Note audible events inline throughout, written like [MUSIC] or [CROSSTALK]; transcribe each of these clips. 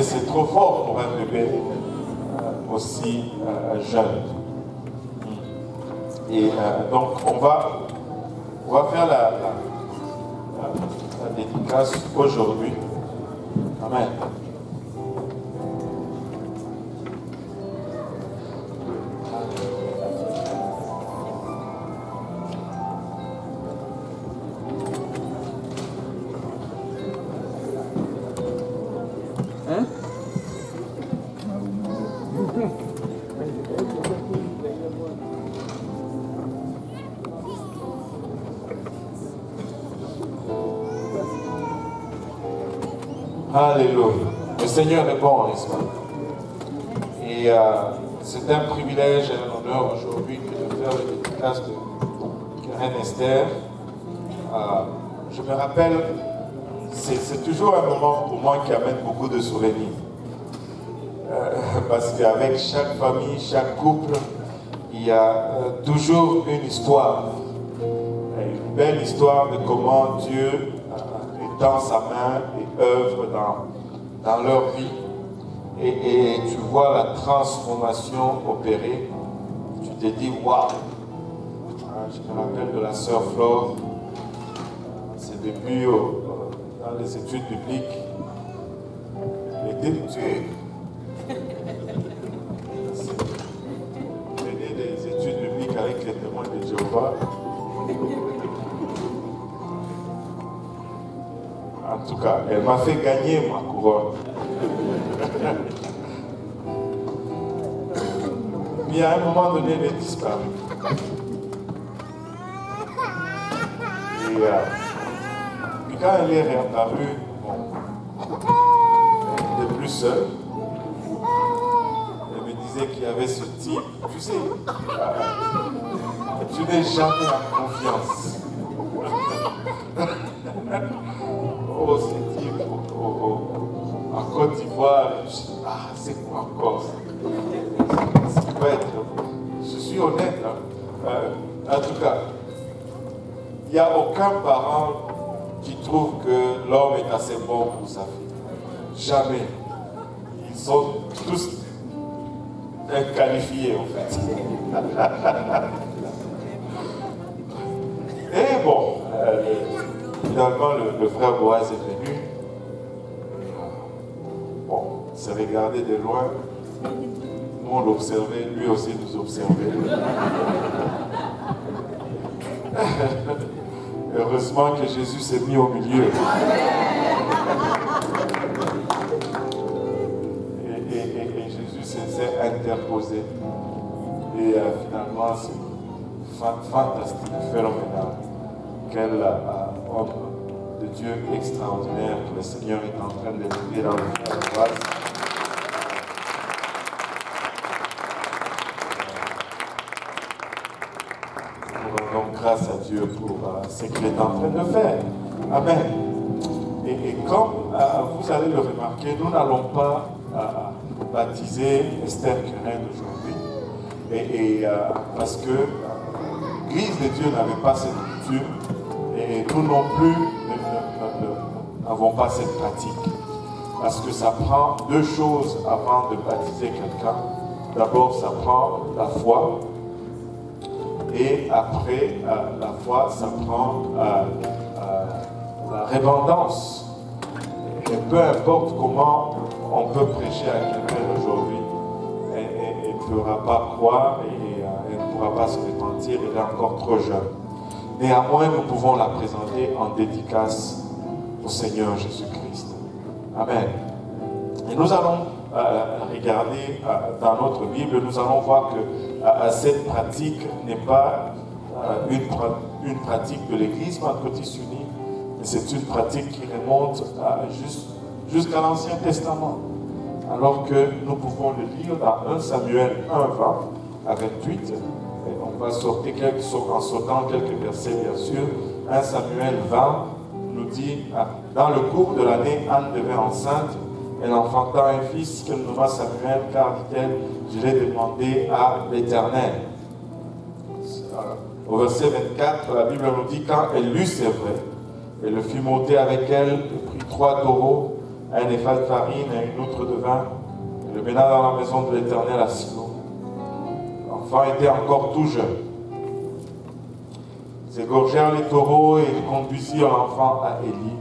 C'est trop fort pour un bébé euh, aussi euh, jeune. Et euh, donc, on va, on va faire la dédicace aujourd'hui. Amen. Alléluia. Le Seigneur est bon, n'est-ce Et euh, c'est un privilège et un honneur aujourd'hui de faire le dédicace de Karen Esther. Euh, je me rappelle, c'est toujours un moment pour moi qui amène beaucoup de souvenirs. Euh, parce qu'avec chaque famille, chaque couple, il y a toujours une histoire. Une belle histoire de comment Dieu étend sa main et œuvre dans, dans leur vie. Et, tu vois la transformation opérée. Tu te dis, waouh! Je me rappelle de la sœur Flore, ses débuts dans les études bibliques. Débuts. des tout cas, elle m'a fait gagner ma couronne. [LAUGHS] Puis à un moment donné, elle est disparue. Et euh, puis quand elle est réapparue, bon, elle n'était plus seule. Elle me disait qu'il y avait ce type. Tu sais, euh, tu n'es jamais en confiance. [LAUGHS] ce type oh, oh. en Côte d'Ivoire, ah, c'est quoi encore? Ça peut être Je suis honnête. Hein. Euh, en tout cas, il n'y a aucun parent qui trouve que l'homme est assez bon pour sa fille. Jamais. Ils sont tous inqualifiés en fait. [LAUGHS] Et bon, euh, finalement, le, frère Boaz est venu. Bon, il s'est regardé de loin. Nous, on l'observait, lui aussi nous observait. [LAUGHS] Heureusement que Jésus s'est mis au milieu. Et, Jésus s'est interposé. Et euh, finalement, c'est fantastique, phénoménal. Quel de Dieu extraordinaire que le Seigneur est en train d'élever dans le cœur Nous rendons grâce à Dieu pour euh, ce qu'il est en train de faire. Amen. Et, comme euh, vous allez le remarquer, nous n'allons pas euh, baptiser Esther Keren aujourd'hui. Et, parce que l'Église de Dieu n'avait pas cette coutume et nous non plus n'avons pas cette pratique. Parce que ça prend deux choses avant de baptiser quelqu'un. D'abord, ça prend la foi. Et après euh, la foi, ça prend euh, euh, la répandance. Et peu importe comment on peut prêcher à quelqu'un aujourd'hui, elle ne pourra pas croire et elle ne pourra pas se repentir, elle est encore trop jeune. Néanmoins, nous pouvons la présenter en dédicace au Seigneur Jésus-Christ. Amen. Et nous allons euh, regarder euh, dans notre Bible, nous allons voir que euh, cette pratique n'est pas une, une, pratique de l'Église pentecôtiste unie, mais c'est une pratique qui remonte jusqu'à l'Ancien Testament. Alors que nous pouvons le lire dans 1 Samuel 1, 20 à 28. On va sortir en sautant quelques versets, bien sûr. 1 Samuel 20 nous dit, dans le cours de l'année, Anne devait enceinte. Elle enfanta un fils qu'elle nomma Samuel, car, dit-elle, je l'ai demandé à l'Éternel. Au verset 24, la Bible nous dit, quand elle lut, c'est vrai, elle le fit monter avec elle, et prit trois taureaux, un épha de farine et une outre de vin, et le mena dans la maison de l'Éternel à Silo. Était encore tout jeune. Ils égorgèrent les taureaux et ils conduisirent l'enfant à Élie.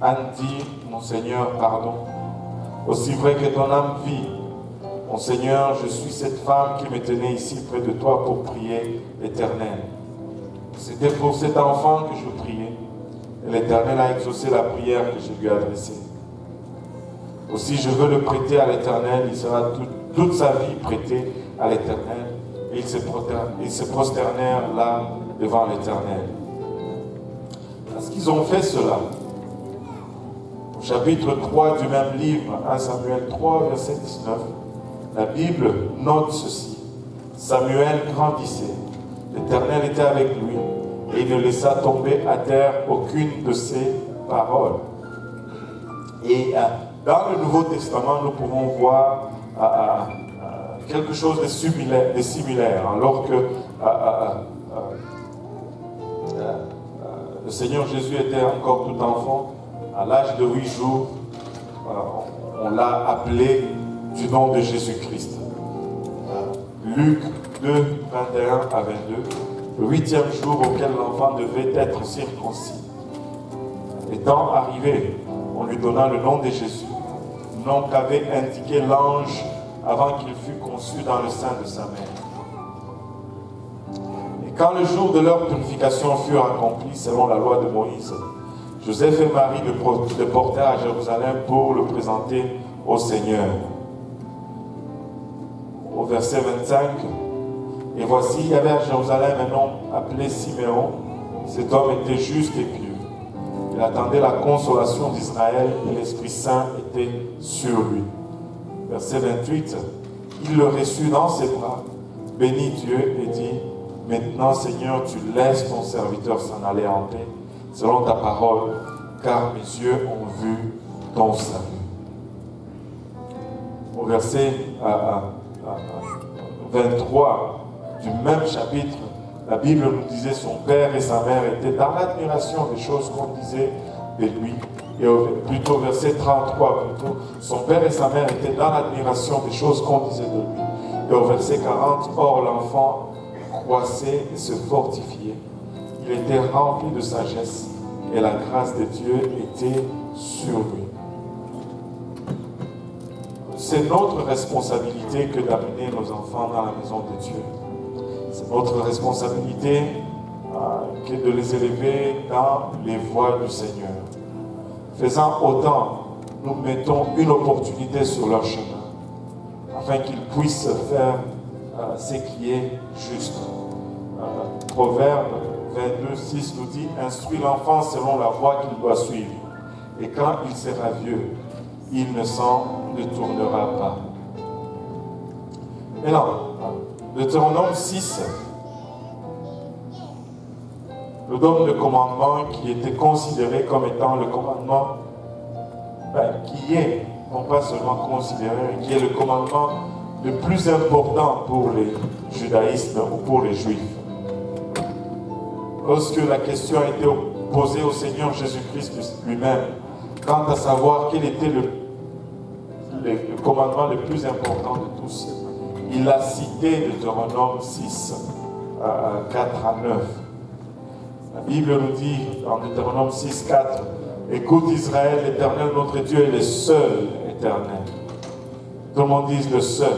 Anne dit, mon Seigneur, pardon, aussi vrai que ton âme vit, mon Seigneur, je suis cette femme qui me tenait ici près de toi pour prier l'Éternel. C'était pour cet enfant que je priais. Et l'Éternel a exaucé la prière que je lui ai adressée. Aussi, je veux le prêter à l'Éternel. Il sera toute sa vie prêté à l'Éternel. Et ils se prosternèrent là devant l'Éternel. Parce qu'ils ont fait cela. Au chapitre 3 du même livre, 1 Samuel 3, verset 19, la Bible note ceci. Samuel grandissait. L'Éternel était avec lui et il ne laissa tomber à terre aucune de ses paroles. Et euh, dans le Nouveau Testament, nous pouvons voir euh, euh, quelque chose de similaire, alors que le Seigneur Jésus était encore tout enfant, à l'âge de huit jours, on l'a appelé du nom de Jésus-Christ. Luc 2, 21 à 22, le huitième jour auquel l'enfant devait être circoncis. Étant arrivé, on lui donna le nom de Jésus, nom qu'avait indiqué l'ange avant qu'il fût conçu dans le sein de sa mère. Et quand le jour de leur purification fut accompli selon la loi de Moïse, Joseph et Marie le portèrent à Jérusalem pour le présenter au Seigneur au verset 25. Et voici, il y avait à Jérusalem un homme appelé Siméon. Cet homme était juste et pieux. Il attendait la consolation d'Israël et l'Esprit Saint était sur lui. Verset 28. Il le reçut dans ses bras, bénit Dieu et dit, Maintenant Seigneur, tu laisses ton serviteur s'en aller en paix, selon ta parole, car mes yeux ont vu ton salut. Au verset 23 du même chapitre, la Bible nous disait son père et sa mère étaient dans l'admiration des choses qu'on disait de lui. Et plutôt verset 33, plutôt, son père et sa mère étaient dans l'admiration des choses qu'on disait de lui. Et au verset 40, or l'enfant croissait et se fortifiait. Il était rempli de sagesse et la grâce de Dieu était sur lui c'est notre responsabilité que d'amener nos enfants dans la maison de Dieu. C'est notre responsabilité euh, que de les élever dans les voies du Seigneur. Faisant autant, nous mettons une opportunité sur leur chemin, afin qu'ils puissent faire euh, ce qui est juste. Euh, Proverbe 22, 6 nous dit, instruis l'enfant selon la voie qu'il doit suivre. Et quand il sera vieux, il ne s'en détournera pas. Maintenant, Deutéronome 6 nous donne le commandement qui était considéré comme étant le commandement ben, qui est, non pas seulement considéré, mais qui est le commandement le plus important pour les judaïstes ou pour les juifs. Lorsque la question a été posée au Seigneur Jésus-Christ lui-même, quant à savoir quel était le le, commandement le plus important de tous. Il a cité Deutéronome 6, 4 à 9. La Bible nous dit dans Deutéronome 6, 4, Écoute Israël, l'éternel notre Dieu est le seul éternel. Tout le monde dit le seul?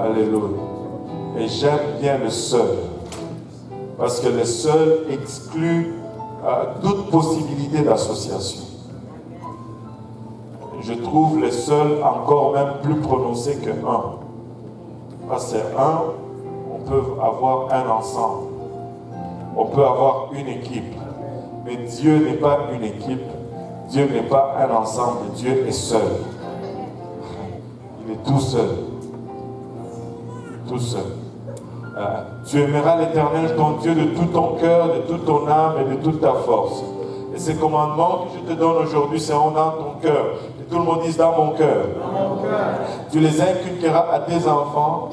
Alléluia. Et j'aime bien le seul. Parce que le seul exclut euh, toute possibilité d'association je trouve les seuls encore même plus prononcés que un. Parce que un, on peut avoir un ensemble. On peut avoir une équipe. Mais Dieu n'est pas une équipe. Dieu n'est pas un ensemble. Dieu est seul. Il est tout seul. Tout seul. Euh, tu aimeras l'éternel, ton Dieu, de tout ton cœur, de toute ton âme et de toute ta force. Et ces commandements que je te donne aujourd'hui seront dans ton cœur. Que tout le monde dise dans mon cœur. Tu les inculqueras à tes enfants.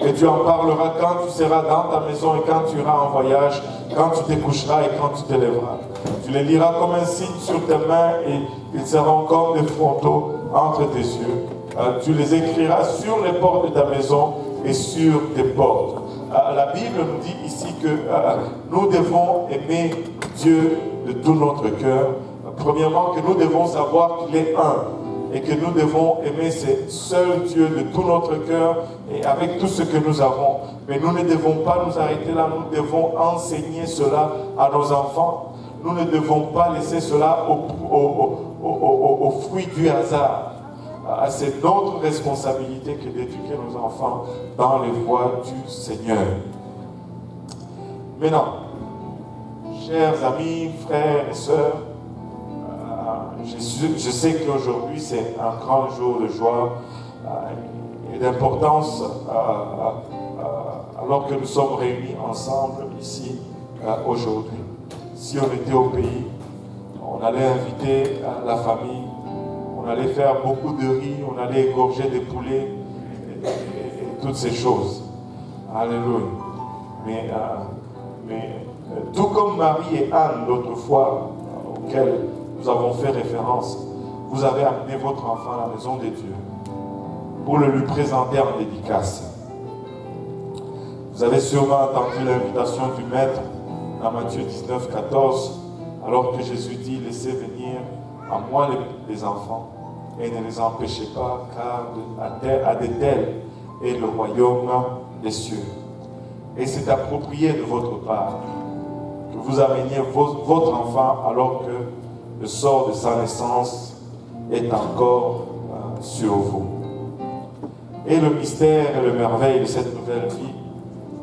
Et tu en parleras quand tu seras dans ta maison et quand tu iras en voyage, quand tu te coucheras et quand tu te lèveras. Tu les liras comme un signe sur tes mains et ils seront comme des frontaux entre tes yeux. Euh, tu les écriras sur les portes de ta maison et sur tes portes. Euh, la Bible nous dit ici que euh, nous devons aimer Dieu de tout notre cœur. Premièrement, que nous devons savoir qu'il est un et que nous devons aimer ce seul Dieu de tout notre cœur et avec tout ce que nous avons. Mais nous ne devons pas nous arrêter là, nous devons enseigner cela à nos enfants. Nous ne devons pas laisser cela au, fruit du hasard. C'est notre responsabilité que d'éduquer nos enfants dans les voies du Seigneur. Maintenant, chers amis, frères et sœurs, je, sais qu'aujourd'hui c'est un grand jour de joie euh, et d'importance euh, euh, alors que nous sommes réunis ensemble ici aujourd'hui. Si on était au pays, on allait inviter la famille, on allait faire beaucoup de riz, on allait égorger des poulets et, toutes ces choses. Alléluia. Mais, mais tout comme Marie et Anne l'autre fois, auxquelles nous avons fait référence, vous avez amené votre enfant à la maison de Dieu pour le lui présenter en dédicace. Vous avez sûrement entendu l'invitation du Maître dans Matthieu 19, 14, alors que Jésus dit, laissez venir à moi les, enfants et ne les empêchez pas, car à des tels est le royaume des cieux. Et c'est approprié de votre part que vous ameniez votre enfant alors que le sort de sa naissance est encore euh, sur vous. Et le mystère et le merveille de cette nouvelle vie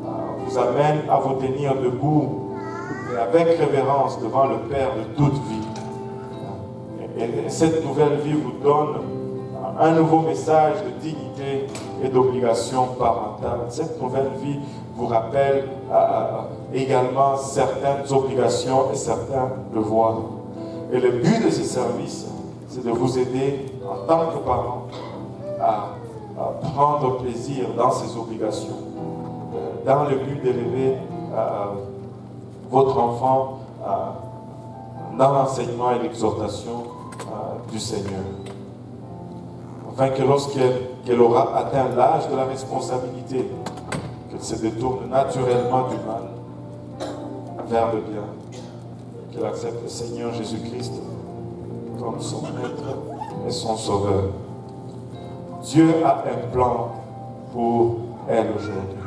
euh, vous amène à vous tenir debout et avec révérence devant le Père de toute vie. Et, cette nouvelle vie vous donne euh, un nouveau message de dignité et d'obligation parentale. Cette nouvelle vie vous rappelle également certaines obligations et certains devoirs. Et le but de ce service, c'est de vous aider en tant que parent à, prendre plaisir dans ces obligations, euh, dans le but d'élever euh, votre enfant euh, dans l'enseignement et l'exhortation du Seigneur. Afin que lorsqu'elle aura atteint l'âge de la responsabilité, qu'elle se détourne naturellement du mal vers le bien qu'elle accepte le Seigneur Jésus-Christ comme son maître et son sauveur. Dieu a un plan pour elle aujourd'hui.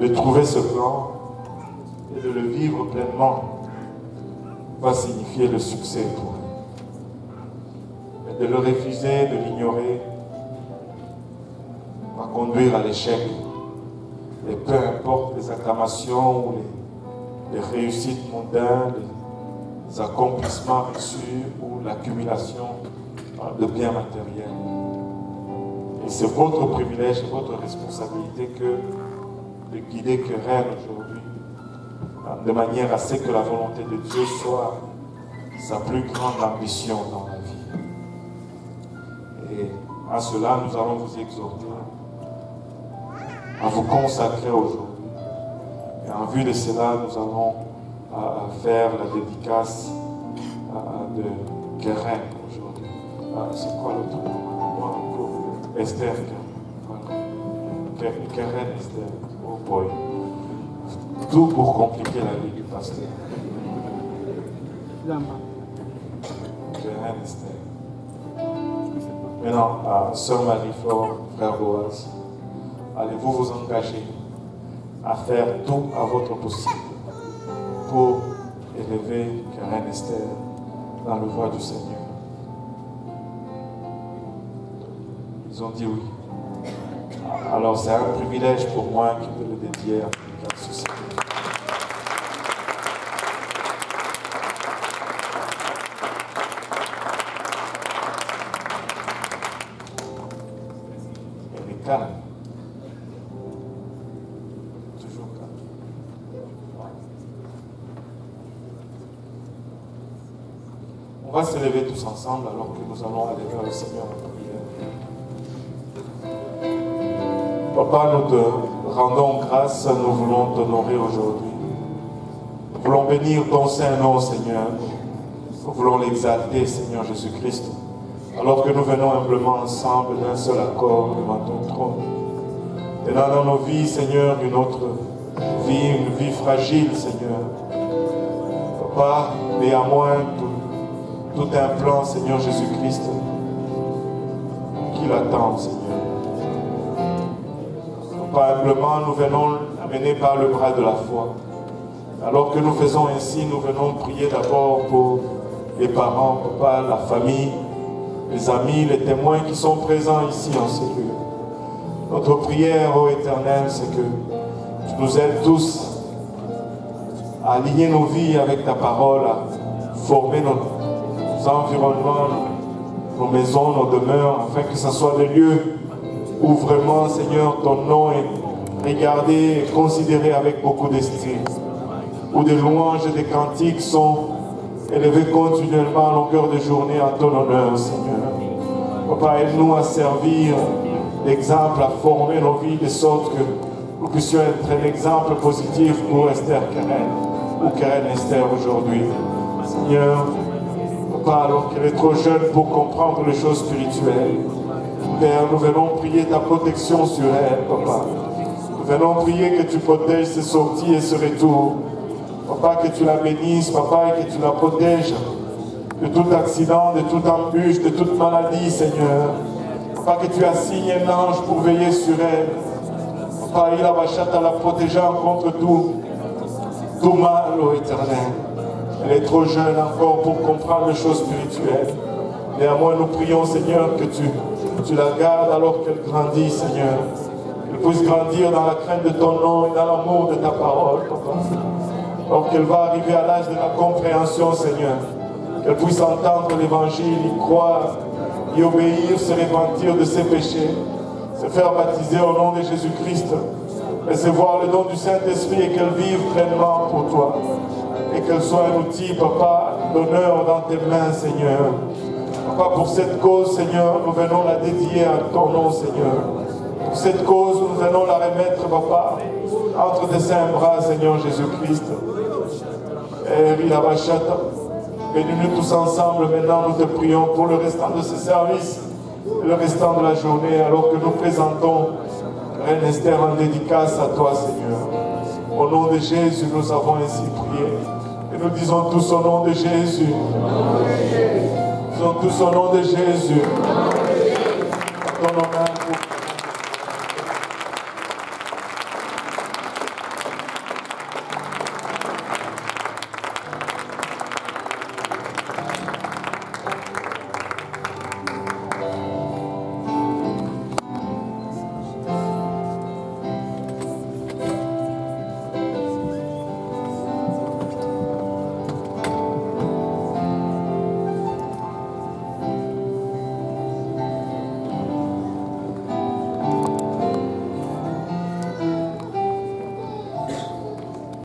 De trouver ce plan et de le vivre pleinement va signifier le succès pour elle. Mais de le refuser, de l'ignorer, va conduire à l'échec. Et peu importe les acclamations ou les les réussites mondaines, les accomplissements reçus ou l'accumulation de biens matériels. Et c'est votre privilège et votre responsabilité que de guider Querelle aujourd'hui, de manière à ce que la volonté de Dieu soit sa plus grande ambition dans la vie. Et à cela, nous allons vous exhorter à vous consacrer aujourd'hui en vue de cela, nous allons euh, faire la dédicace euh, de Keren aujourd'hui. Euh, c'est quoi l'autre nom? Esther. Keren Esther. Oh boy. Tout pour compliquer la vie du pasteur. Keren Esther. Maintenant, Sœur Marie-Flore, Frère Boaz, allez-vous vous engager? À faire tout à votre possible pour élever Karen Esther dans le voie du Seigneur. Ils ont dit oui. Alors c'est un privilège pour moi de le dédier à va se lever tous ensemble alors que nous allons aller vers le Seigneur en prière. Papa, nous te rendons grâce, nous voulons t'honorer aujourd'hui. Nous voulons bénir ton Saint-Nom, Seigneur. Nous voulons l'exalter, Seigneur Jésus-Christ, alors que nous venons humblement ensemble d'un seul accord devant ton trône. Et dans nos vies, Seigneur, une autre vie, une vie fragile, Seigneur. Papa, néanmoins, tout, tout un plan, Seigneur Jésus-Christ, qui l'attend, Seigneur. Papa, humblement, nous venons amener par le bras de la foi. Alors que nous faisons ainsi, nous venons prier d'abord pour les parents, papa, la famille, les amis, les témoins qui sont présents ici en ce lieu. Notre prière, ô Éternel, c'est que tu nous aides tous à aligner nos vies avec ta parole, à former nos environnements, nos maisons, nos demeures, afin que ce soit des lieux où vraiment, Seigneur, ton nom est regardé et considéré avec beaucoup d'estime, où des louanges et des cantiques sont élevés continuellement à longueur de journée en ton honneur, Seigneur. Papa, aide-nous à servir d'exemple, à former nos vies de sorte que nous puissions être un exemple positif pour Esther Karen ou Karen Esther aujourd'hui. Seigneur, Alors qu'elle est trop jeune pour comprendre les choses spirituelles, Père, nous venons prier ta protection sur elle, Papa. Nous venons prier que tu protèges ses sorties et ses retours. Papa, que tu la bénisses, Papa, et que tu la protèges de tout accident, de toute embûche, de toute maladie, Seigneur. Papa, que tu assignes un ange pour veiller sur elle. Papa, il a la protégeant contre tout, tout mal, ô éternel. Elle est trop jeune encore pour comprendre les choses spirituelles. Néanmoins, nous prions, Seigneur, que tu la gardes alors qu'elle grandit, Seigneur. Qu'elle puisse grandir dans la crainte de ton nom et dans l'amour de ta parole. Alors qu'elle va arriver à l'âge de la compréhension, Seigneur. Qu'elle puisse entendre l'évangile, y croire, y obéir, se repentir de ses péchés, se faire baptiser au nom de Jésus-Christ, recevoir le don du Saint-Esprit et qu'elle vive pleinement pour toi. Et qu'elle soit un outil, Papa, d'honneur dans tes mains, Seigneur. Papa, pour cette cause, Seigneur, nous venons la dédier à ton nom, Seigneur. Pour cette cause, nous venons la remettre, Papa, entre tes saints bras, Seigneur Jésus-Christ. Et bénis-nous tous ensemble. Maintenant, nous te prions pour le restant de ce service, le restant de la journée, alors que nous présentons Reine Esther en dédicace à toi, Seigneur. Au nom de Jésus, nous avons ainsi prié. Nous disons tous au nom de Jésus. Nous disons tous au nom de Jésus.